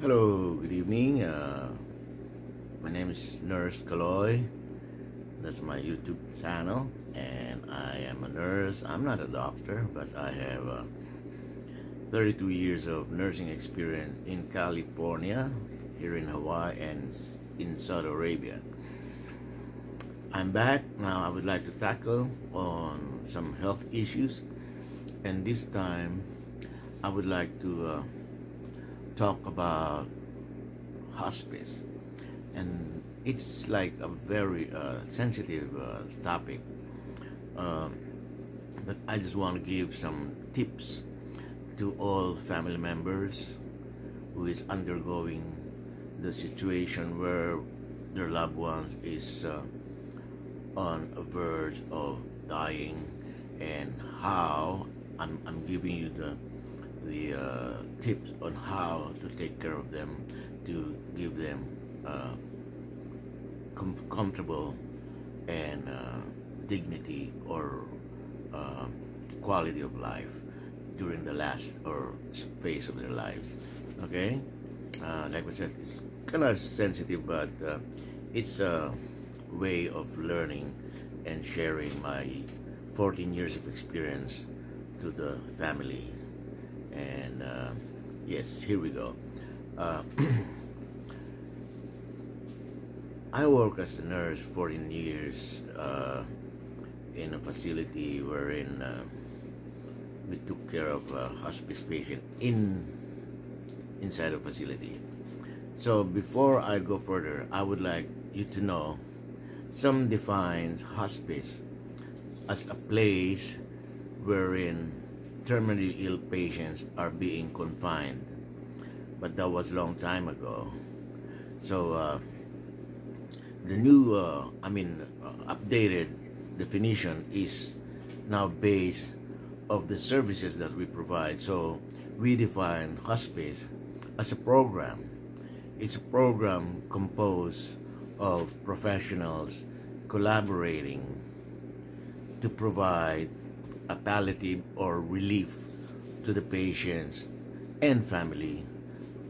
Hello, good evening. Uh, my name is Nurse Caloy. That's my YouTube channel, and I am a nurse. I'm not a doctor, but I have uh, 32 years of nursing experience in California, here in Hawaii, and in Saudi Arabia. I'm back now. I would like to tackle on some health issues, and this time I would like to. Uh, talk about hospice. And it's like a very uh, sensitive uh, topic. Um, but I just want to give some tips to all family members who is undergoing the situation where their loved ones is uh, on a verge of dying and how I'm, I'm giving you the the uh, tips on how to take care of them to give them uh, com comfortable and uh, dignity or uh, quality of life during the last or phase of their lives okay? Uh, like I said it's kind of sensitive but uh, it's a way of learning and sharing my 14 years of experience to the family and uh, yes here we go. Uh, I work as a nurse 14 years uh, in a facility wherein uh, we took care of a hospice patient in inside a facility. So before I go further I would like you to know some defines hospice as a place wherein terminally ill patients are being confined. But that was a long time ago. So uh, the new, uh, I mean, uh, updated definition is now based of the services that we provide. So we define hospice as a program. It's a program composed of professionals collaborating to provide a palliative or relief to the patients and family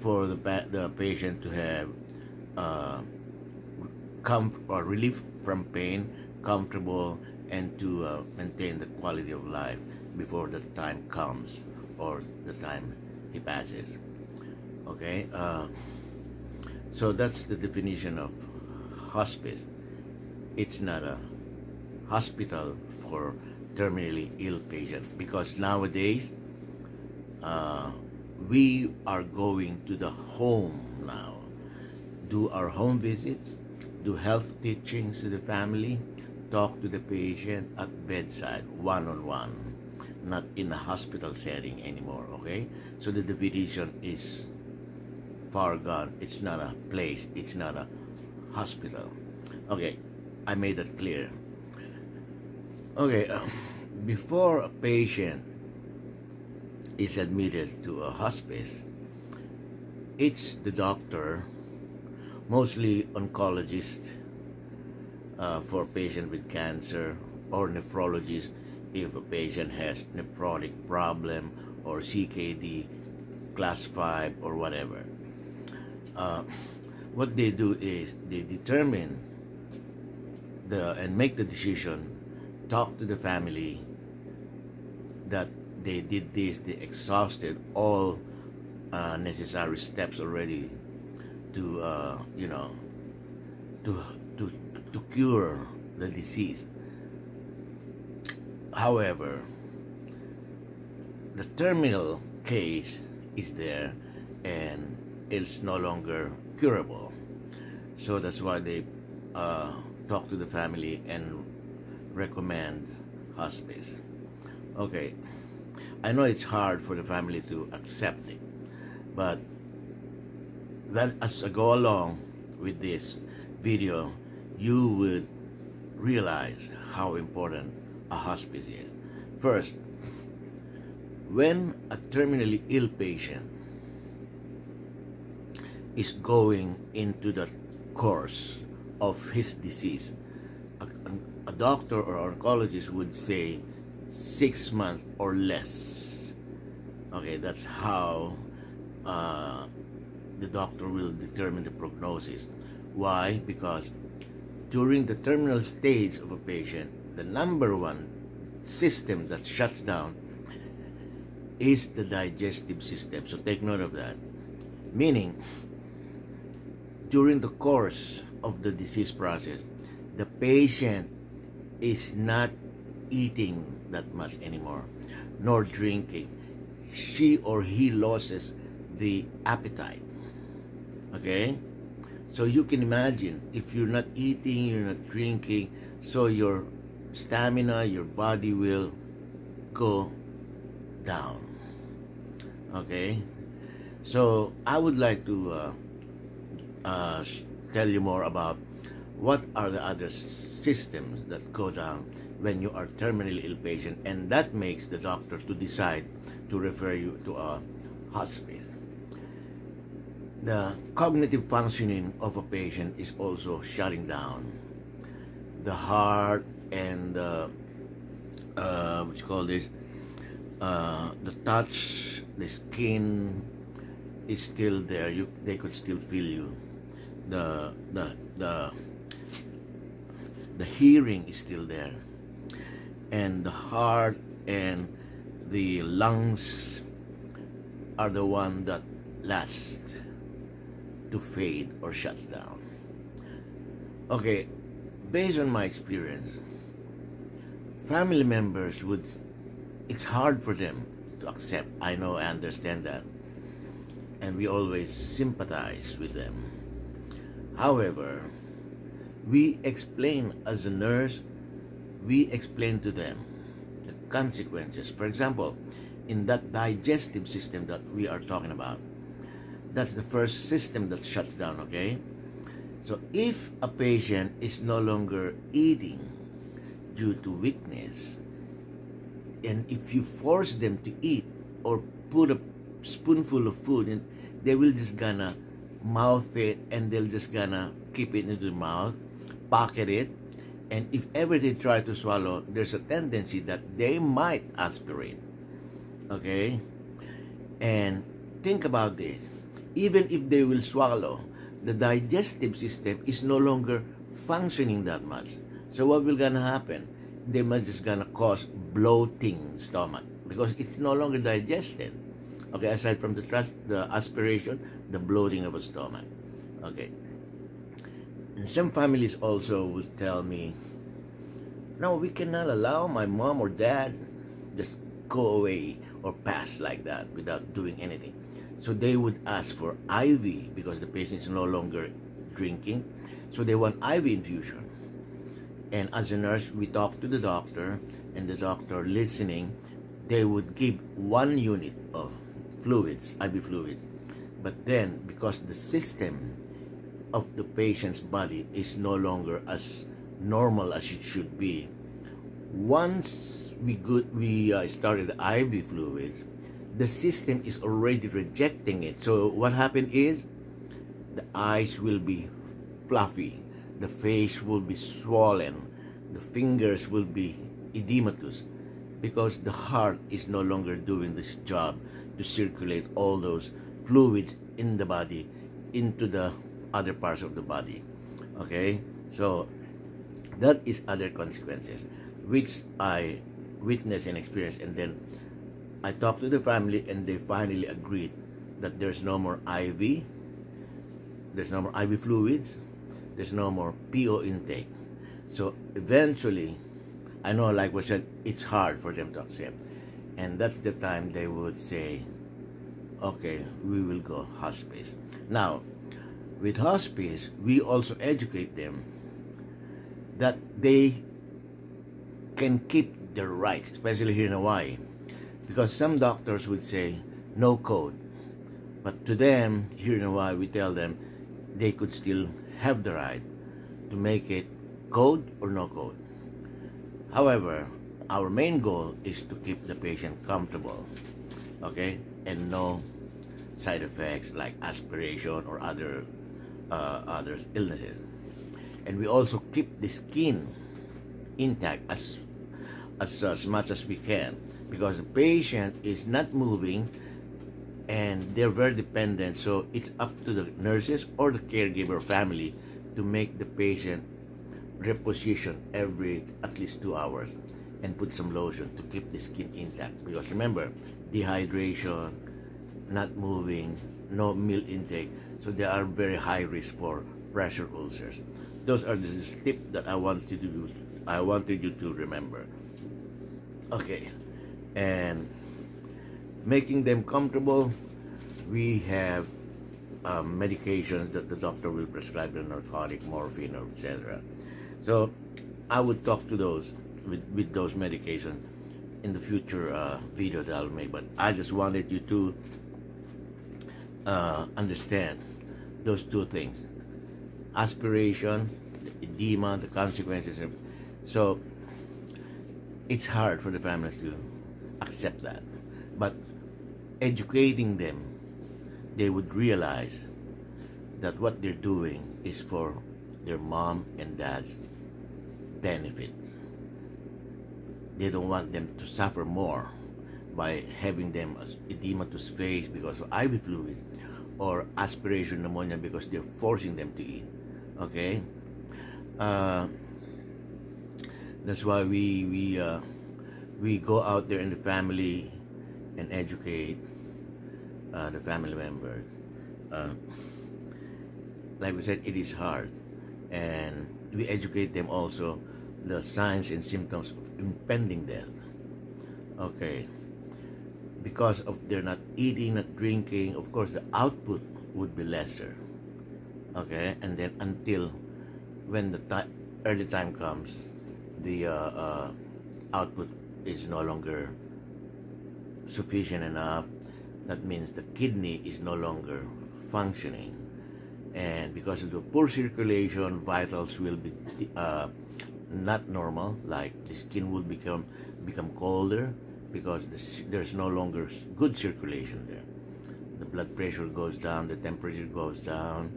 for the, the patient to have uh, com- or relief from pain, comfortable, and to uh, maintain the quality of life before the time comes or the time he passes. Okay, uh, so that's the definition of hospice. It's not a hospital for terminally ill patient. Because nowadays uh, we are going to the home now. Do our home visits do health teachings to the family talk to the patient at bedside one-on-one not in a hospital setting anymore okay? So the definition is far gone. It's not a place it's not a hospital. Okay i made that clear Okay, uh, before a patient is admitted to a hospice, it's the doctor, mostly oncologist uh, for patient with cancer or nephrologist if a patient has nephrotic problem or CKD class 5 or whatever. Uh, what they do is they determine the and make the decision talk to the family that they did this, they exhausted all uh, necessary steps already to, uh, you know, to, to, to cure the disease. However, the terminal case is there and it's no longer curable. So that's why they uh, talk to the family and recommend hospice. Okay, I know it's hard for the family to accept it, but that as I go along with this video, you would realize how important a hospice is. First, when a terminally ill patient is going into the course of his disease, a doctor or oncologist would say six months or less. Okay, that's how uh, the doctor will determine the prognosis. Why? Because during the terminal stage of a patient, the number one system that shuts down is the digestive system. So take note of that. Meaning, during the course of the disease process, the patient is not eating that much anymore, nor drinking. She or he loses the appetite. Okay? So you can imagine if you're not eating, you're not drinking, so your stamina, your body will go down. Okay? So I would like to uh, uh, tell you more about what are the other systems that go down when you are terminally ill patient and that makes the doctor to decide to refer you to a hospice. The cognitive functioning of a patient is also shutting down. The heart and uh, uh, what you call this uh, the touch the skin is still there. You they could still feel you. The the the the hearing is still there. And the heart and the lungs are the one that last to fade or shuts down. Okay based on my experience family members would it's hard for them to accept i know i understand that. And we always sympathize with them. However we explain as a nurse we explain to them the consequences. For example, in that digestive system that we are talking about, that's the first system that shuts down, okay? So if a patient is no longer eating due to weakness, and if you force them to eat or put a spoonful of food in, they will just gonna mouth it and they'll just gonna keep it into the mouth, pocket it, and if ever they try to swallow, there's a tendency that they might aspirate. Okay? And think about this. Even if they will swallow, the digestive system is no longer functioning that much. So what will gonna happen? They might just gonna cause bloating stomach because it's no longer digested. Okay, aside from the trust, the aspiration, the bloating of a stomach. Okay. And some families also would tell me, no, we cannot allow my mom or dad just go away or pass like that without doing anything. So they would ask for IV because the patient is no longer drinking. So they want IV infusion. And as a nurse, we talk to the doctor, and the doctor listening, they would give one unit of fluids, IV fluids. But then, because the system of the patient's body is no longer as normal as it should be. Once we good we uh, started IV fluids, the system is already rejecting it. So what happened is the eyes will be fluffy, the face will be swollen, the fingers will be edematous because the heart is no longer doing this job to circulate all those fluids in the body into the other parts of the body. Okay? So, that is other consequences which I witnessed and experienced. And then I talked to the family, and they finally agreed that there's no more IV, there's no more IV fluids, there's no more PO intake. So, eventually, I know, like we said, it's hard for them to accept. And that's the time they would say, okay, we will go hospice. Now, with hospice, we also educate them that they can keep their rights, especially here in Hawaii. Because some doctors would say, no code. But to them, here in Hawaii, we tell them they could still have the right to make it code or no code. However, our main goal is to keep the patient comfortable, okay, and no side effects like aspiration or other uh, other illnesses. And we also keep the skin intact as, as, as much as we can because the patient is not moving and they're very dependent. So it's up to the nurses or the caregiver family to make the patient reposition every at least two hours and put some lotion to keep the skin intact. Because remember, dehydration, not moving, no meal intake, so they are very high risk for pressure ulcers. Those are the tips that I want you to. I wanted you to remember. Okay, and making them comfortable, we have um, medications that the doctor will prescribe, the narcotic, morphine, or etc. So I would talk to those with, with those medications in the future uh, video that I'll make. But I just wanted you to uh, understand those two things: aspiration, the edema, the consequences. So it's hard for the families to accept that, but educating them, they would realize that what they're doing is for their mom and dad's benefits. They don't want them to suffer more by having them as edema to face because of IV fluids or aspiration pneumonia because they're forcing them to eat. Okay? Uh, that's why we we uh, we go out there in the family and educate uh, the family members. Uh, like we said, it is hard, and we educate them also the signs and symptoms of impending death. Okay. Because of they're not eating, not drinking, of course the output would be lesser. Okay, and then until when the time, early time comes, the uh, uh, output is no longer sufficient enough. That means the kidney is no longer functioning, and because of the poor circulation, vitals will be uh, not normal like the skin will become become colder because the, there's no longer good circulation there. The blood pressure goes down the temperature goes down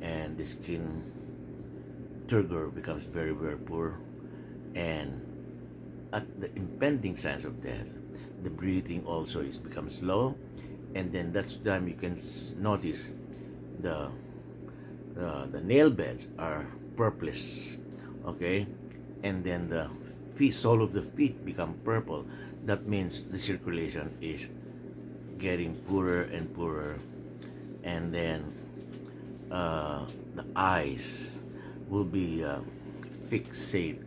and the skin turgor becomes very very poor. And at the impending signs of death the breathing also is becomes low and then that's the time you can notice the uh, the nail beds are purplish okay? And then the feet, sole of the feet become purple, that means the circulation is getting poorer and poorer. And then uh, the eyes will be uh, fixate.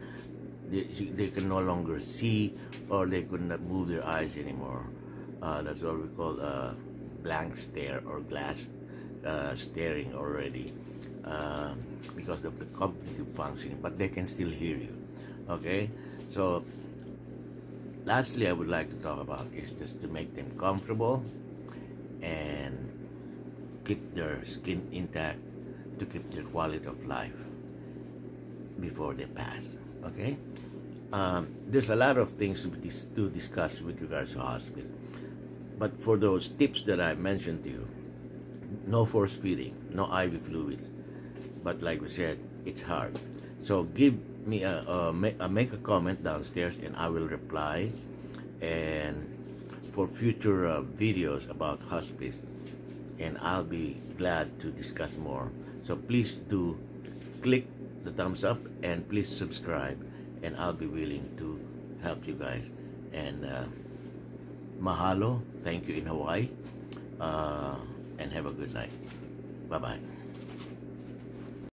They, they can no longer see or they could not move their eyes anymore. Uh, that's what we call uh, blank stare or glass uh, staring already uh, because of the cognitive functioning, but they can still hear you. Okay, so lastly, I would like to talk about is just to make them comfortable and keep their skin intact to keep their quality of life before they pass. Okay, um, there's a lot of things to, dis- to discuss with regards to hospice, but for those tips that I mentioned to you, no force feeding, no IV fluids, but like we said, it's hard. So give me a, uh, make, uh, make a comment downstairs and I will reply. And for future uh, videos about hospice and I'll be glad to discuss more. So please do click the thumbs up and please subscribe and I'll be willing to help you guys. And uh, mahalo. Thank you in Hawaii. Uh, and have a good night. Bye bye